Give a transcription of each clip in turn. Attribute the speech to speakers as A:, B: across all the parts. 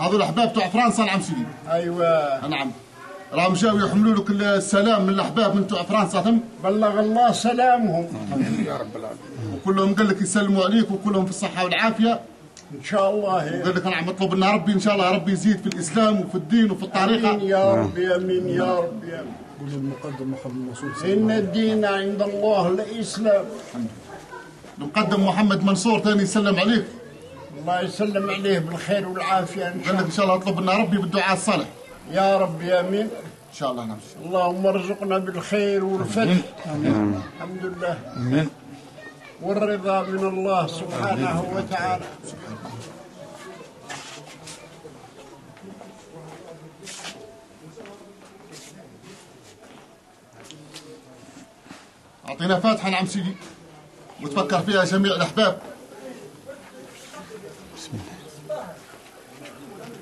A: هذول الأحباب تاع فرنسا نعم سيدي.
B: أيوه.
A: نعم. راهم جاوا يحملوا لك السلام من الأحباب من تاع فرنسا ثم.
B: بلغ الله سلامهم.
A: وكلهم قال لك يسلموا عليك وكلهم في الصحة والعافية.
B: إن شاء الله.
A: وقال لك نعم اطلب لنا ربي إن شاء الله ربي يزيد في الإسلام وفي الدين وفي
B: آمين
A: الطريقة
B: يا رب آمين يا رب يا آمين.
C: قول المقدم محمد منصور.
B: إن الدين عند الله الإسلام.
A: المقدم محمد منصور ثاني يسلم عليك.
B: الله يسلم عليه بالخير والعافية
A: إن
B: شاء الله
A: إن شاء الله أطلب لنا ربي بالدعاء الصالح.
B: يا رب آمين.
A: إن شاء الله نعم.
B: اللهم ارزقنا بالخير والفتح الحمد لله.
C: آمين.
B: والرضا من الله سبحانه وتعالى.
A: أعطينا فاتحة نعم سيدي. وتفكر فيها جميع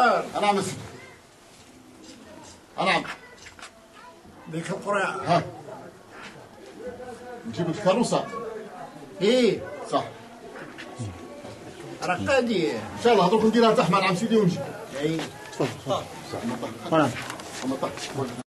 A: الاحباب
B: مختار
A: نعم سيدي نعم
B: ذيك القرعه
A: ها نجيب الكروسه
B: إيه
A: صح
B: رقاديه
A: ان شاء الله هذوك نديرها تحمل عم سيدي ونجي
B: إيه
C: خلاص